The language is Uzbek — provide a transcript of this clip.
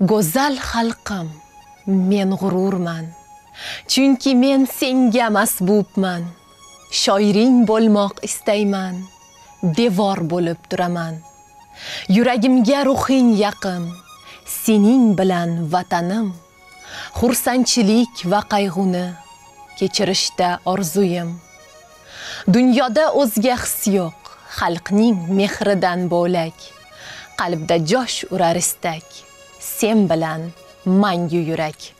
go'zal xalqim men g'ururman. Chunki men senga masbubman. Shoiring bo'lmoq istayman devor bo'lib turaman. Yuragimga ruhing yaqin sening bilan vatanim. Xursandchilik va qayg'uni kechirishda orzuyim. Dunyoda o'zga his yo'q xalqning mehridan bo'lak. Qalbda josh urar istak. Sen bilan mangu yurak.